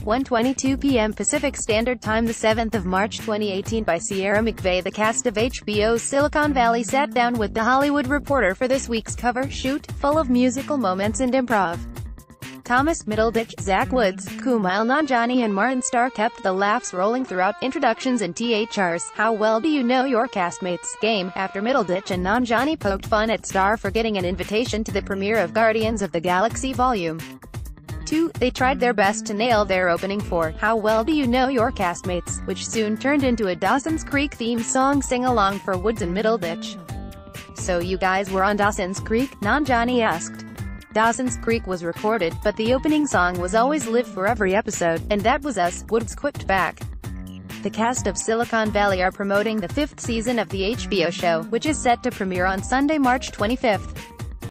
1:22 p.m. Pacific Standard Time the 7th of March 2018 by Sierra McVeigh The cast of HBO's Silicon Valley sat down with The Hollywood Reporter for this week's cover shoot, full of musical moments and improv. Thomas Middleditch, Zach Woods, Kumail Nanjiani and Martin Starr kept the laughs rolling throughout introductions and THR's How Well Do You Know Your Castmates game, after Middleditch and Nanjiani poked fun at Starr for getting an invitation to the premiere of Guardians of the Galaxy Volume 2, they tried their best to nail their opening for How Well Do You Know Your Castmates, which soon turned into a Dawson's Creek theme song sing-along for Woods and Middleditch. So you guys were on Dawson's Creek? Nanjiani asked. Dawson's Creek was recorded, but the opening song was always live for every episode, and that was us, Woods quipped back. The cast of Silicon Valley are promoting the fifth season of the HBO show, which is set to premiere on Sunday, March 25th.